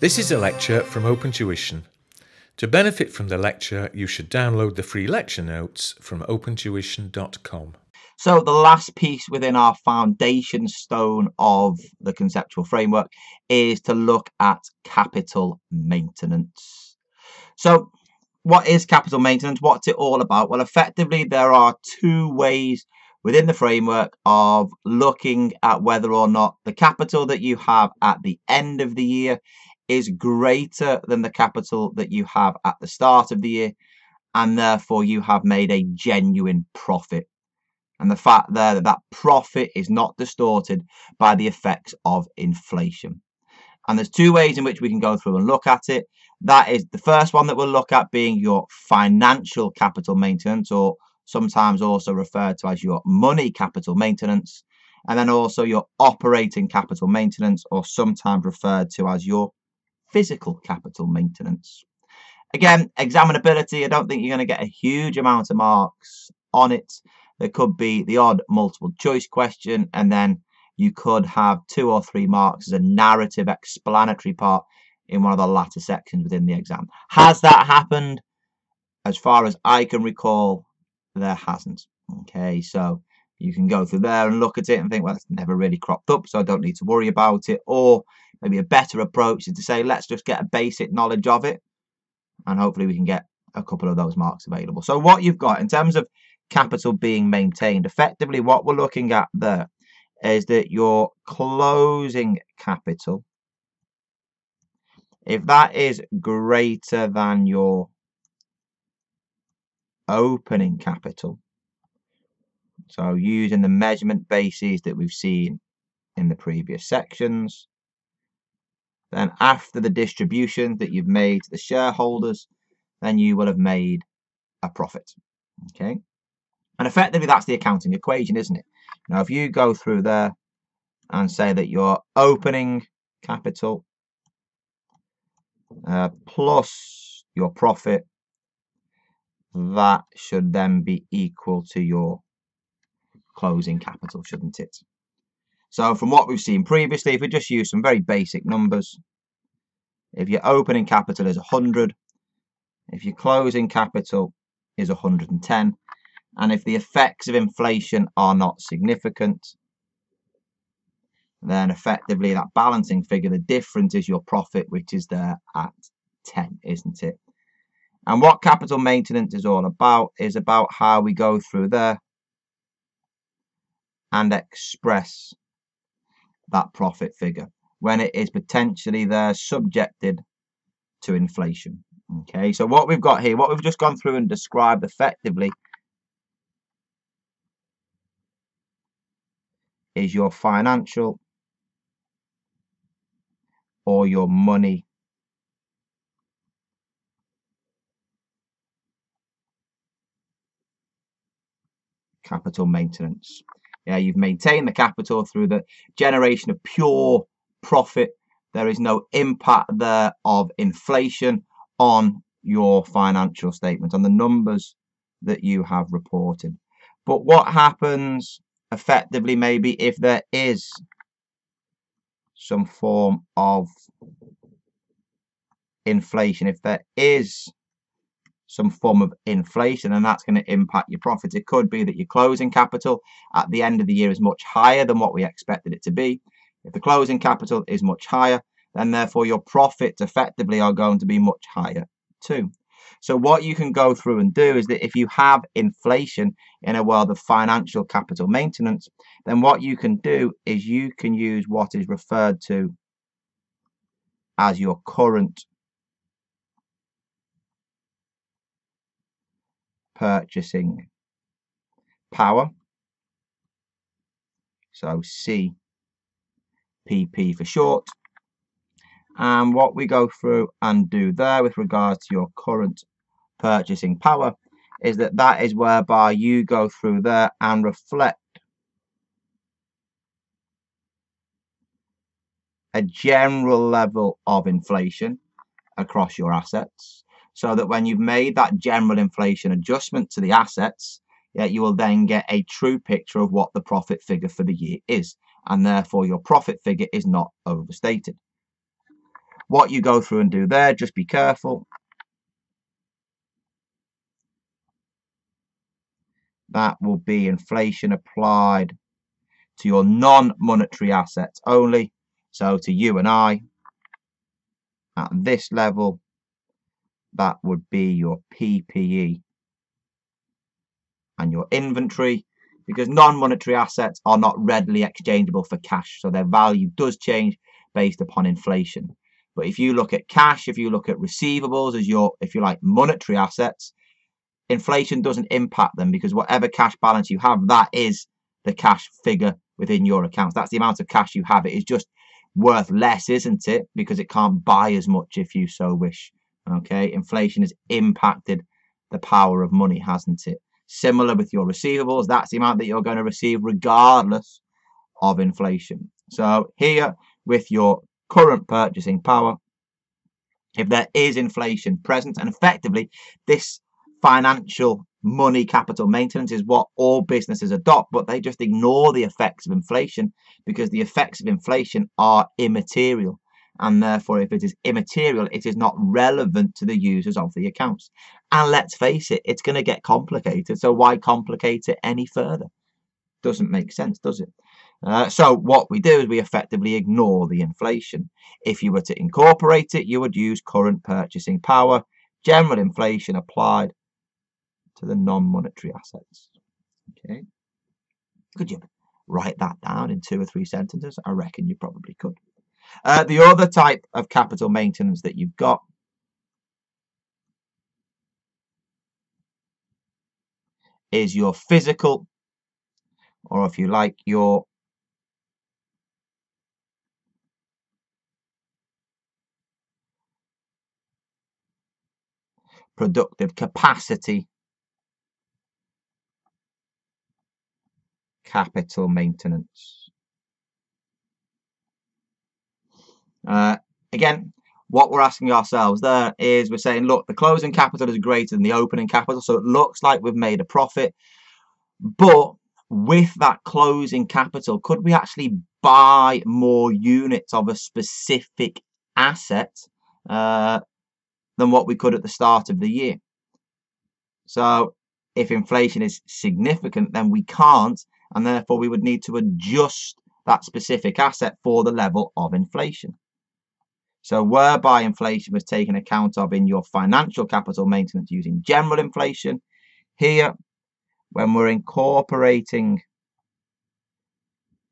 This is a lecture from Open Tuition. To benefit from the lecture, you should download the free lecture notes from opentuition.com. So the last piece within our foundation stone of the conceptual framework is to look at capital maintenance. So what is capital maintenance? What's it all about? Well, effectively, there are two ways within the framework of looking at whether or not the capital that you have at the end of the year is greater than the capital that you have at the start of the year, and therefore you have made a genuine profit. And the fact there that that profit is not distorted by the effects of inflation. And there's two ways in which we can go through and look at it. That is the first one that we'll look at being your financial capital maintenance, or sometimes also referred to as your money capital maintenance. And then also your operating capital maintenance, or sometimes referred to as your physical capital maintenance. Again, examinability, I don't think you're going to get a huge amount of marks on it. There could be the odd multiple choice question, and then you could have two or three marks as a narrative explanatory part in one of the latter sections within the exam. Has that happened? As far as I can recall, there hasn't. Okay, so you can go through there and look at it and think, well, it's never really cropped up, so I don't need to worry about it. Or maybe a better approach is to say, let's just get a basic knowledge of it, and hopefully we can get a couple of those marks available. So what you've got in terms of capital being maintained, effectively what we're looking at there is that your closing capital, if that is greater than your opening capital, so using the measurement bases that we've seen in the previous sections. Then after the distribution that you've made to the shareholders, then you will have made a profit. Okay. And effectively that's the accounting equation, isn't it? Now if you go through there and say that your opening capital uh, plus your profit, that should then be equal to your closing capital, shouldn't it? So from what we've seen previously, if we just use some very basic numbers, if your opening capital is 100, if your closing capital is 110, and if the effects of inflation are not significant, then effectively that balancing figure, the difference is your profit, which is there at 10, isn't it? And what capital maintenance is all about is about how we go through there and express that profit figure when it is potentially there subjected to inflation. Okay, so what we've got here, what we've just gone through and described effectively is your financial or your money capital maintenance. Yeah, you've maintained the capital through the generation of pure profit. There is no impact there of inflation on your financial statement, on the numbers that you have reported. But what happens effectively maybe if there is some form of inflation, if there is some form of inflation and that's going to impact your profits. It could be that your closing capital at the end of the year is much higher than what we expected it to be. If the closing capital is much higher, then therefore your profits effectively are going to be much higher too. So what you can go through and do is that if you have inflation in a world of financial capital maintenance, then what you can do is you can use what is referred to as your current purchasing power. So CPP for short. And what we go through and do there with regards to your current purchasing power is that that is whereby you go through there and reflect a general level of inflation across your assets so that when you've made that general inflation adjustment to the assets, yeah, you will then get a true picture of what the profit figure for the year is, and therefore your profit figure is not overstated. what you go through and do there, just be careful. That will be inflation applied to your non-monetary assets only. So to you and I, at this level, that would be your PPE and your inventory because non-monetary assets are not readily exchangeable for cash. So their value does change based upon inflation. But if you look at cash, if you look at receivables as your, if you like, monetary assets, inflation doesn't impact them because whatever cash balance you have, that is the cash figure within your accounts. That's the amount of cash you have. It is just worth less, isn't it? Because it can't buy as much if you so wish. Okay, inflation has impacted the power of money, hasn't it? Similar with your receivables, that's the amount that you're going to receive regardless of inflation. So here with your current purchasing power, if there is inflation present, and effectively this financial money capital maintenance is what all businesses adopt, but they just ignore the effects of inflation because the effects of inflation are immaterial. And therefore, if it is immaterial, it is not relevant to the users of the accounts. And let's face it, it's going to get complicated. So why complicate it any further? Doesn't make sense, does it? Uh, so what we do is we effectively ignore the inflation. If you were to incorporate it, you would use current purchasing power, general inflation applied to the non-monetary assets. Okay. Could you write that down in two or three sentences? I reckon you probably could. Uh, the other type of capital maintenance that you've got is your physical, or if you like, your productive capacity capital maintenance. Uh, again, what we're asking ourselves there is we're saying, look, the closing capital is greater than the opening capital, so it looks like we've made a profit. But with that closing capital, could we actually buy more units of a specific asset uh, than what we could at the start of the year? So if inflation is significant, then we can't and therefore we would need to adjust that specific asset for the level of inflation. So whereby inflation was taken account of in your financial capital maintenance using general inflation, here when we're incorporating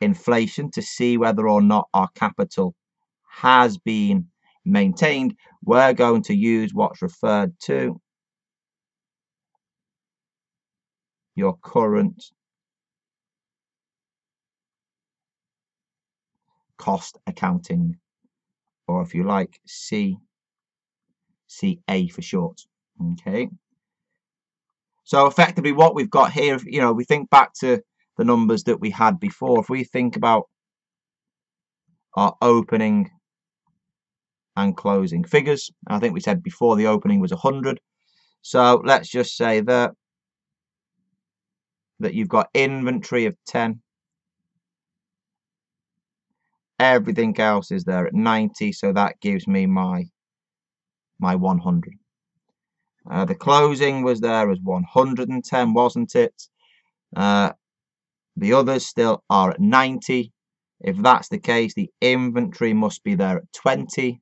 inflation to see whether or not our capital has been maintained, we're going to use what's referred to your current cost accounting, or if you like, C, CA for short. Okay. So effectively what we've got here, you know, we think back to the numbers that we had before. If we think about our opening and closing figures, I think we said before the opening was 100. So let's just say that that you've got inventory of 10 everything else is there at 90 so that gives me my my 100 uh, the closing was there as 110 wasn't it? Uh, the others still are at 90 if that's the case the inventory must be there at 20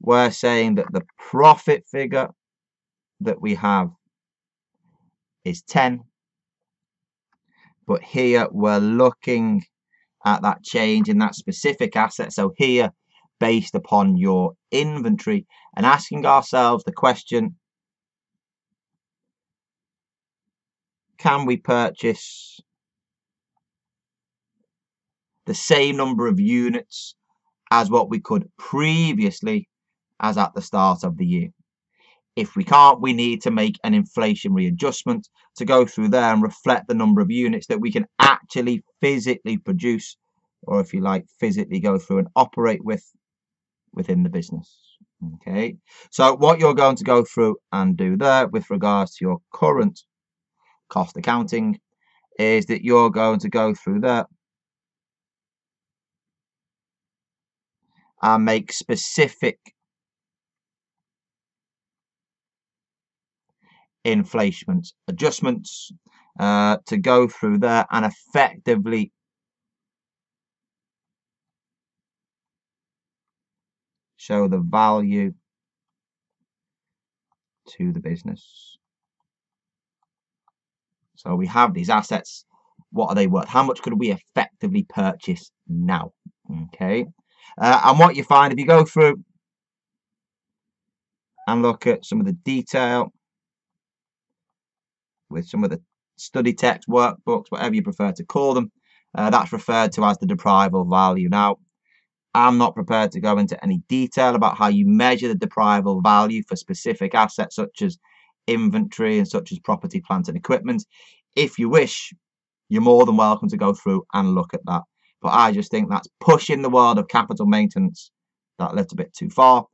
we're saying that the profit figure that we have is 10 but here we're looking at that change in that specific asset. So here, based upon your inventory and asking ourselves the question, can we purchase the same number of units as what we could previously as at the start of the year? If we can't, we need to make an inflationary adjustment to go through there and reflect the number of units that we can actually physically produce, or if you like, physically go through and operate with within the business. Okay, so what you're going to go through and do there with regards to your current cost accounting is that you're going to go through there and make specific inflation adjustments uh, to go through there and effectively show the value to the business. So we have these assets. What are they worth? How much could we effectively purchase now? Okay. Uh, and what you find if you go through and look at some of the detail with some of the study text, workbooks, whatever you prefer to call them, uh, that's referred to as the deprival value. Now, I'm not prepared to go into any detail about how you measure the deprival value for specific assets such as inventory and such as property, plant and equipment. If you wish, you're more than welcome to go through and look at that. But I just think that's pushing the world of capital maintenance that little bit too far.